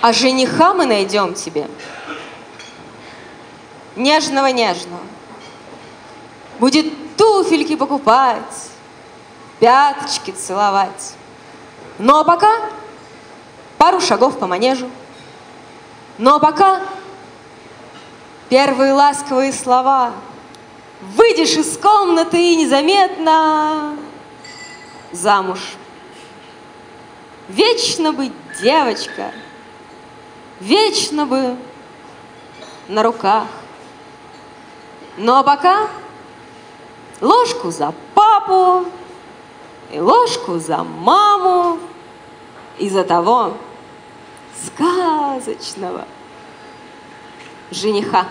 А жениха мы найдем тебе. Нежного-нежного. Будет туфельки покупать, пяточки целовать. Ну а пока пару шагов по манежу. Ну а пока первые ласковые слова. Выйдешь из комнаты и незаметно замуж. Вечно быть девочка, вечно бы на руках. Ну а пока ложку за папу и ложку за маму и за того сказочного жениха.